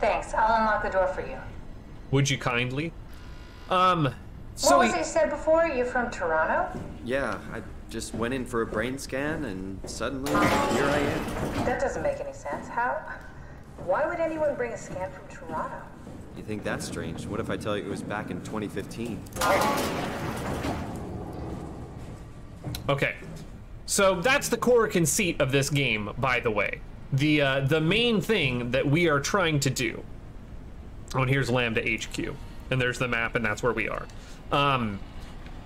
Thanks. I'll unlock the door for you. Would you kindly? Um, so what was he- it you said before? You're from Toronto? Yeah, I just went in for a brain scan and suddenly here I am. That doesn't make any sense. How? Why would anyone bring a scan from Toronto? You think that's strange? What if I tell you it was back in 2015? Okay. So that's the core conceit of this game, by the way. The uh, the main thing that we are trying to do. Oh, and here's Lambda HQ, and there's the map, and that's where we are. Um,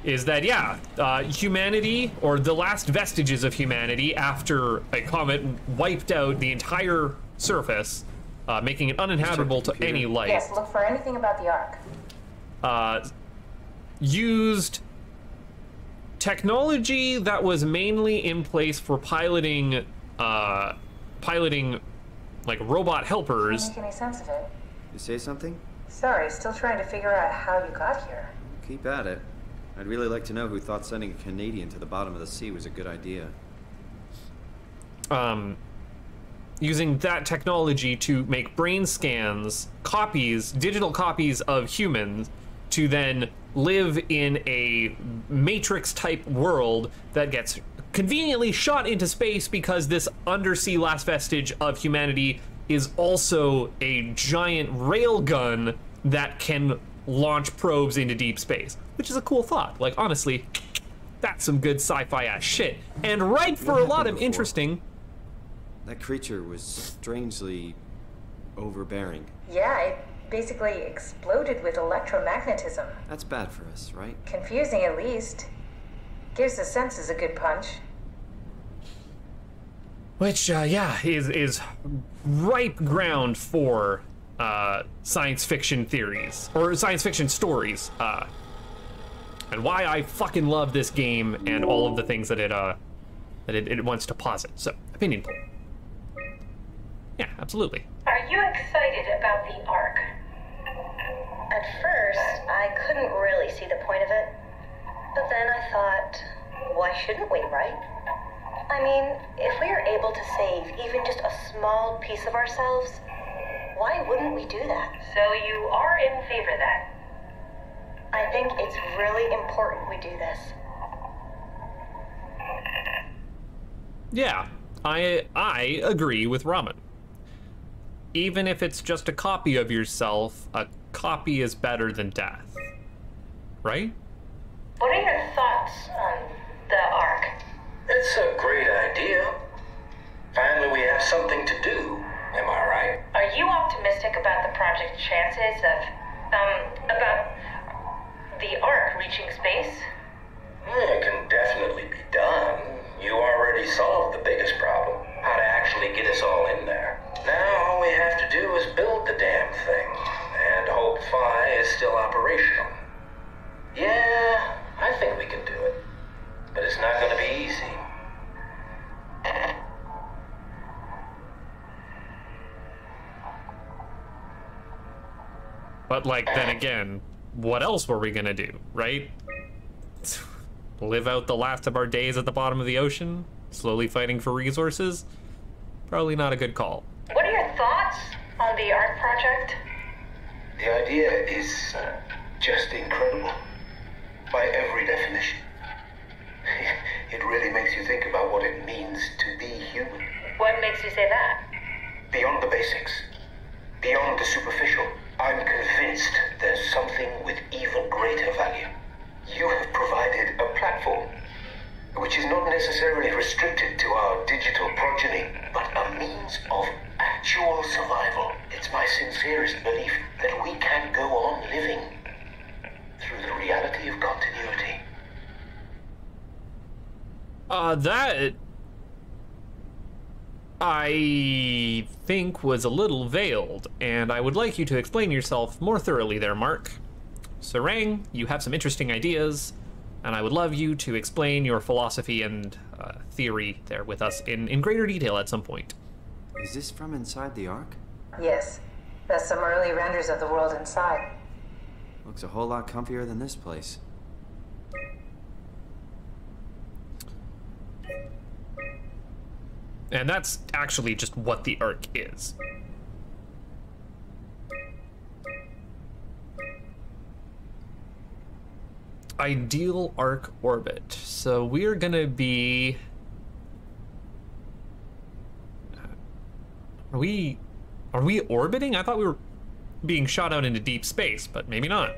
is that yeah, uh, humanity or the last vestiges of humanity after a comet wiped out the entire surface, uh, making it uninhabitable to any life. Yes, look for anything about the Ark. uh, used technology that was mainly in place for piloting uh, piloting like robot helpers Doesn't make any sense of it. You say something? Sorry, still trying to figure out how you got here. Keep at it. I'd really like to know who thought sending a Canadian to the bottom of the sea was a good idea. um, using that technology to make brain scans copies digital copies of humans to then live in a matrix type world that gets conveniently shot into space because this undersea last vestige of humanity is also a giant railgun that can launch probes into deep space, which is a cool thought. Like, honestly, that's some good sci fi ass shit. And right for a lot of before? interesting. That creature was strangely overbearing. Yeah, it basically exploded with electromagnetism. That's bad for us, right? Confusing at least. Gives the senses a good punch. Which, uh, yeah, is is ripe ground for uh, science fiction theories or science fiction stories, uh, and why I fucking love this game and all of the things that it uh that it, it wants to posit. So, opinion poll. Yeah, absolutely. Are you excited about small piece of ourselves, why wouldn't we do that? So you are in favor then? I think it's really important we do this. Yeah, I I agree with Ramen. Even if it's just a copy of yourself, a copy is better than death. Right? What are your thoughts on the Ark? It's a great idea. Finally, we have something to do. Am I right? Are you optimistic about the project's chances of, um, about the Ark reaching space? Yeah, It can definitely be done. You already solved the biggest problem how to actually get us all in there. Now, all we have to do is build the damn thing, and hope Phi is still operational. Yeah, I think we can do it. But it's not going to be easy. But like then again, what else were we gonna do, right? Live out the last of our days at the bottom of the ocean, slowly fighting for resources? Probably not a good call. What are your thoughts on the Ark project? The idea is uh, just incredible. By every definition. It really makes you think about what it means to be human. What makes you say that? Beyond the basics, beyond the superficial, necessarily restricted to our digital progeny, but a means of actual survival. It's my sincerest belief that we can go on living through the reality of continuity. Uh, that I think was a little veiled, and I would like you to explain yourself more thoroughly there, Mark. Sarang, you have some interesting ideas, and I would love you to explain your philosophy and uh, theory there with us in, in greater detail at some point. Is this from inside the Ark? Yes. That's some early renders of the world inside. Looks a whole lot comfier than this place. And that's actually just what the Ark is. Ideal arc orbit. So we're gonna be. Are we. Are we orbiting? I thought we were being shot out into deep space, but maybe not.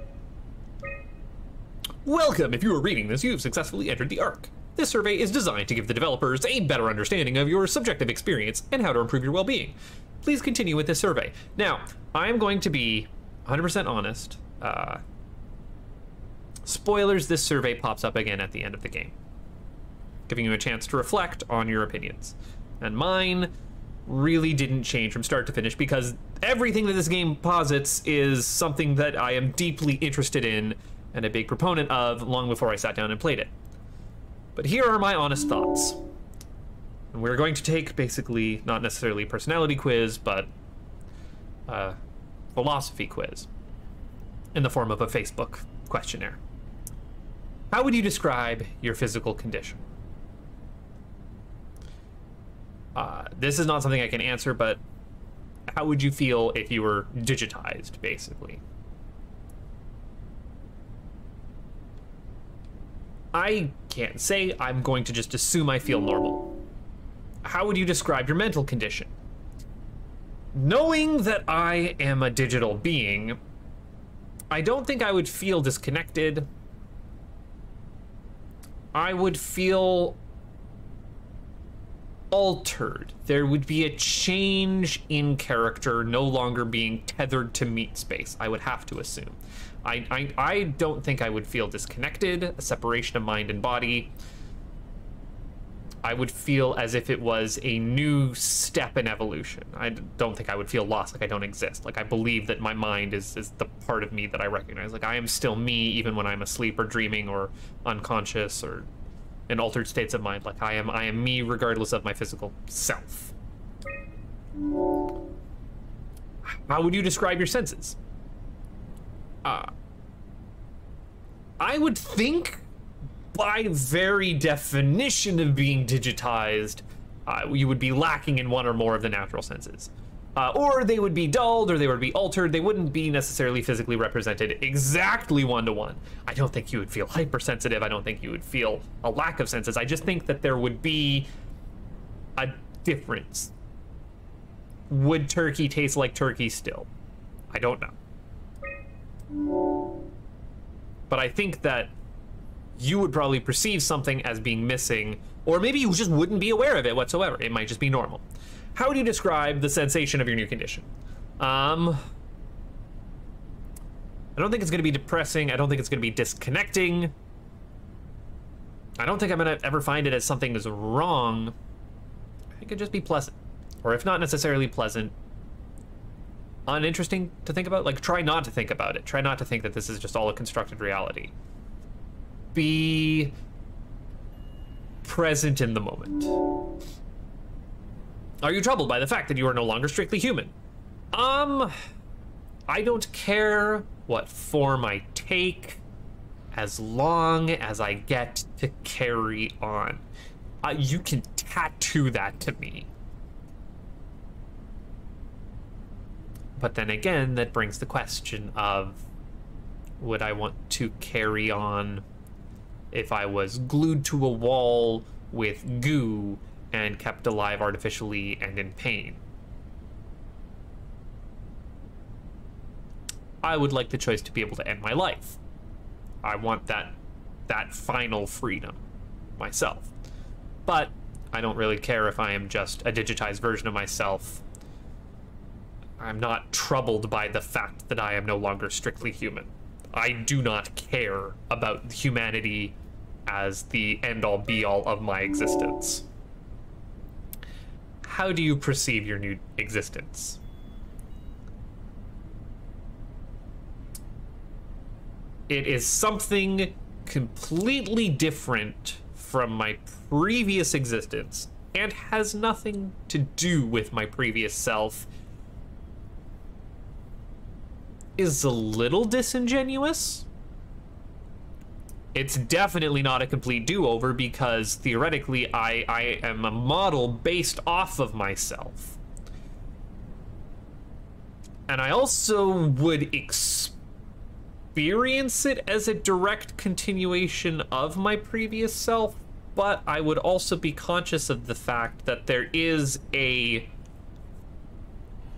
Welcome! If you are reading this, you have successfully entered the ARK. This survey is designed to give the developers a better understanding of your subjective experience and how to improve your well being. Please continue with this survey. Now, I'm going to be 100% honest. Uh, spoilers this survey pops up again at the end of the game, giving you a chance to reflect on your opinions. And mine really didn't change from start to finish because everything that this game posits is something that I am deeply interested in and a big proponent of long before I sat down and played it. But here are my honest thoughts. And we're going to take basically not necessarily personality quiz, but a philosophy quiz in the form of a Facebook questionnaire. How would you describe your physical condition? Uh, this is not something I can answer, but how would you feel if you were digitized, basically? I can't say. I'm going to just assume I feel normal. How would you describe your mental condition? Knowing that I am a digital being, I don't think I would feel disconnected. I would feel altered. There would be a change in character, no longer being tethered to meat space, I would have to assume. I, I, I don't think I would feel disconnected, a separation of mind and body. I would feel as if it was a new step in evolution. I don't think I would feel lost, like I don't exist. Like I believe that my mind is, is the part of me that I recognize. Like I am still me even when I'm asleep or dreaming or unconscious or in altered states of mind. Like I am I am me regardless of my physical self. How would you describe your senses? Uh, I would think by very definition of being digitized, uh, you would be lacking in one or more of the natural senses. Uh, or they would be dulled, or they would be altered. They wouldn't be necessarily physically represented exactly one to one. I don't think you would feel hypersensitive. I don't think you would feel a lack of senses. I just think that there would be a difference. Would turkey taste like turkey still? I don't know. But I think that you would probably perceive something as being missing, or maybe you just wouldn't be aware of it whatsoever. It might just be normal. How would you describe the sensation of your new condition? Um, I don't think it's going to be depressing. I don't think it's going to be disconnecting. I don't think I'm going to ever find it as something is wrong. It could just be pleasant. Or if not necessarily pleasant, uninteresting to think about. Like, try not to think about it. Try not to think that this is just all a constructed reality. Be present in the moment. Are you troubled by the fact that you are no longer strictly human? Um, I don't care what form I take as long as I get to carry on. Uh, you can tattoo that to me. But then again, that brings the question of would I want to carry on if I was glued to a wall with goo and kept alive artificially and in pain? I would like the choice to be able to end my life. I want that that final freedom myself. But I don't really care if I am just a digitized version of myself I'm not troubled by the fact that I am no longer strictly human. I do not care about humanity as the end all be all of my existence. How do you perceive your new existence? It is something completely different from my previous existence and has nothing to do with my previous self is a little disingenuous. It's definitely not a complete do-over because theoretically I, I am a model based off of myself. And I also would experience it as a direct continuation of my previous self, but I would also be conscious of the fact that there is a,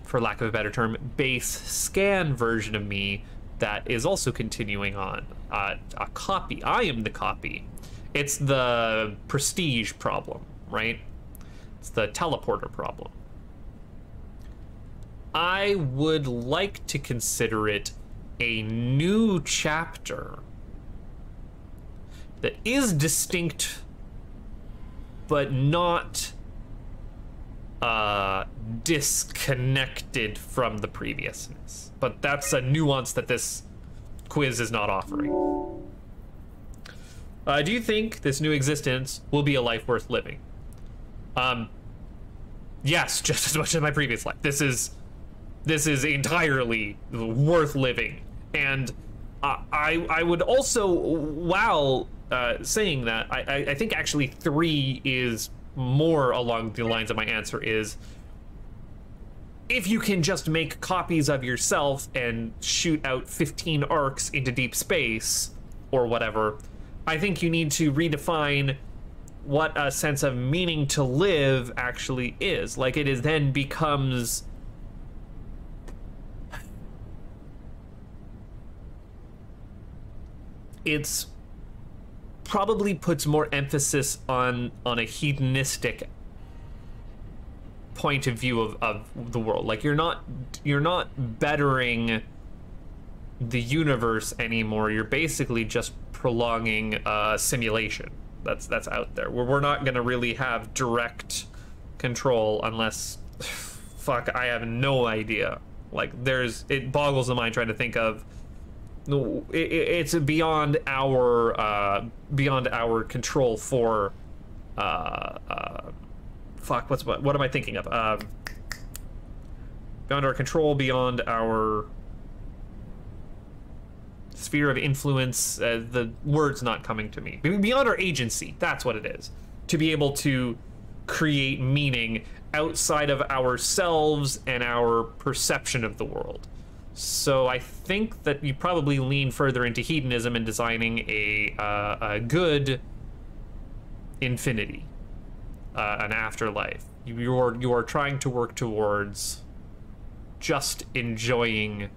for lack of a better term, base scan version of me that is also continuing on. Uh, a copy. I am the copy. It's the prestige problem, right? It's the teleporter problem. I would like to consider it a new chapter that is distinct but not uh, disconnected from the previousness. But that's a nuance that this quiz is not offering. Uh, do you think this new existence will be a life worth living? Um, yes, just as much as my previous life. This is this is entirely worth living, and I I would also while uh, saying that I, I I think actually three is more along the lines of my answer is if you can just make copies of yourself and shoot out 15 arcs into deep space or whatever, I think you need to redefine what a sense of meaning to live actually is. Like it is then becomes it's probably puts more emphasis on on a hedonistic point of view of, of the world. Like you're not you're not bettering the universe anymore. You're basically just prolonging a simulation that's that's out there. Where we're not gonna really have direct control unless fuck I have no idea. Like there's it boggles the mind trying to think of it, it's beyond our uh, beyond our control for uh, uh, fuck what's what what am I thinking of? Uh, beyond our control beyond our sphere of influence uh, the words not coming to me. Beyond our agency that's what it is. To be able to create meaning outside of ourselves and our perception of the world so I think that you probably lean further into hedonism in designing a, uh, a good infinity, uh, an afterlife. You're you're trying to work towards just enjoying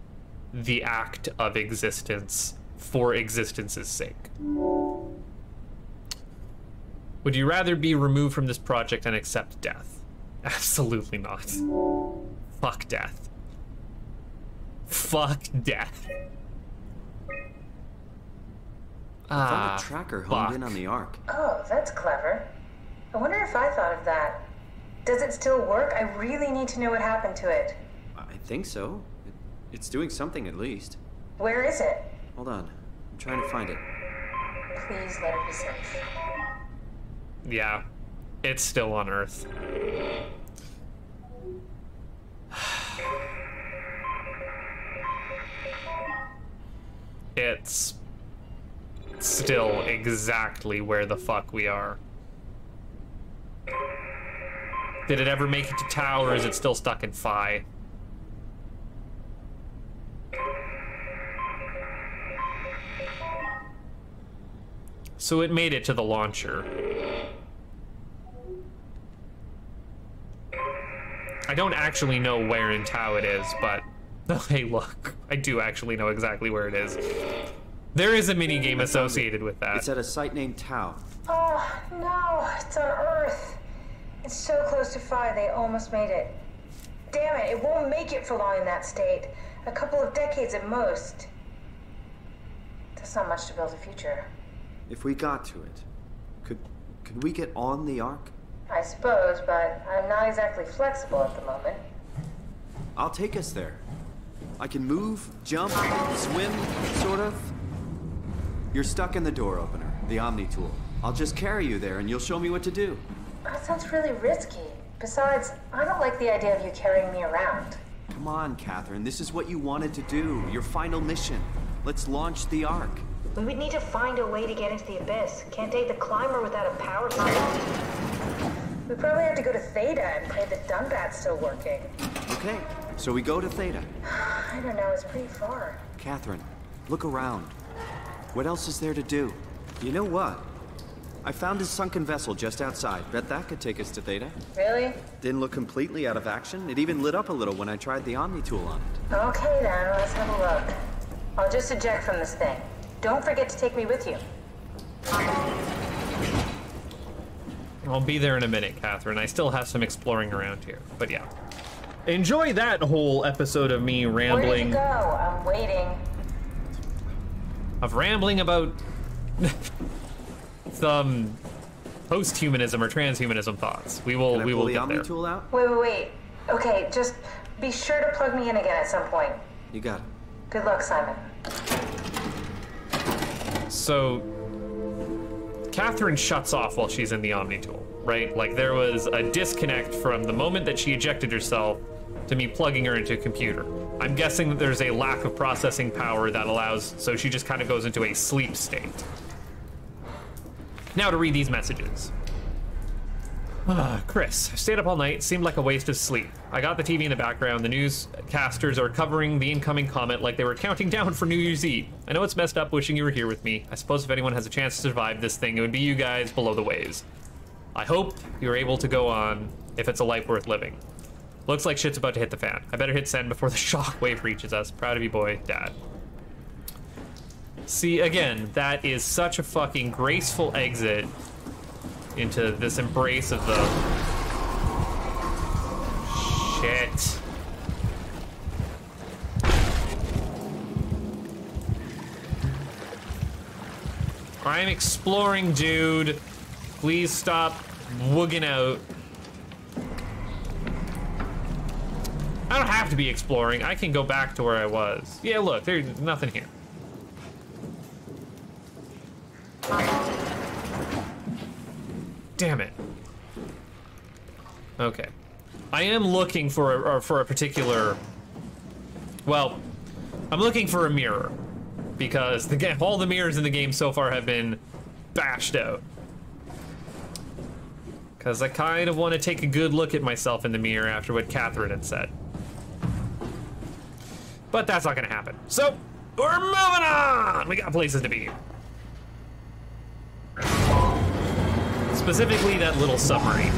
the act of existence for existence's sake. Would you rather be removed from this project and accept death? Absolutely not. Fuck death. Fuck death. I found Ah, a tracker honed in on the Ark. Oh, that's clever. I wonder if I thought of that. Does it still work? I really need to know what happened to it. I think so. It, it's doing something at least. Where is it? Hold on. I'm trying to find it. Please let it be safe. Yeah, it's still on Earth. It's still exactly where the fuck we are. Did it ever make it to Tau, or is it still stuck in Phi? So it made it to the launcher. I don't actually know where in Tau it is, but hey, look, I do actually know exactly where it is. There is a mini game associated with that. It's at a site named Tau. Oh, no, it's on Earth. It's so close to Phi, they almost made it. Damn it, it won't make it for long in that state. A couple of decades at most. That's not much to build a future. If we got to it, could could we get on the Ark? I suppose, but I'm not exactly flexible at the moment. I'll take us there. I can move, jump, swim, sort of. You're stuck in the door opener, the Omni tool. I'll just carry you there and you'll show me what to do. That sounds really risky. Besides, I don't like the idea of you carrying me around. Come on, Catherine. This is what you wanted to do. Your final mission. Let's launch the Ark. We would need to find a way to get into the abyss. Can't take the climber without a power tunnel. We probably have to go to Theta and pray that Dunbat's still working. Okay, so we go to Theta. I don't know, it's pretty far. Catherine, Look around. What else is there to do? You know what? I found a sunken vessel just outside. Bet that could take us to Theta. Really? Didn't look completely out of action. It even lit up a little when I tried the Omni tool on it. Okay then, let's have a look. I'll just eject from this thing. Don't forget to take me with you. I'll be there in a minute, Catherine. I still have some exploring around here, but yeah. Enjoy that whole episode of me rambling. Where did you rambling, go? I'm waiting. of rambling about some post-humanism or transhumanism thoughts. We will, Can I we pull will the get Omni there. tool out? Wait, wait, wait. Okay, just be sure to plug me in again at some point. You got it. Good luck, Simon. So, Catherine shuts off while she's in the Omni tool, right? Like there was a disconnect from the moment that she ejected herself to me plugging her into a computer. I'm guessing that there's a lack of processing power that allows, so she just kind of goes into a sleep state. Now to read these messages. Ah, Chris, stayed up all night. Seemed like a waste of sleep. I got the TV in the background. The newscasters are covering the incoming comet like they were counting down for New Year's Eve. I know it's messed up wishing you were here with me. I suppose if anyone has a chance to survive this thing, it would be you guys below the waves. I hope you're able to go on if it's a life worth living. Looks like shit's about to hit the fan. I better hit send before the shockwave reaches us. Proud of you, boy, Dad. See, again, that is such a fucking graceful exit into this embrace of the shit. I'm exploring, dude. Please stop wooging out. I don't have to be exploring. I can go back to where I was. Yeah, look, there's nothing here. Damn it. Okay. I am looking for a, or for a particular. Well, I'm looking for a mirror because the game, all the mirrors in the game so far have been bashed out. Because I kind of want to take a good look at myself in the mirror after what Catherine had said. But that's not to happen. So, we're moving on! We got places to be. Specifically, that little submarine.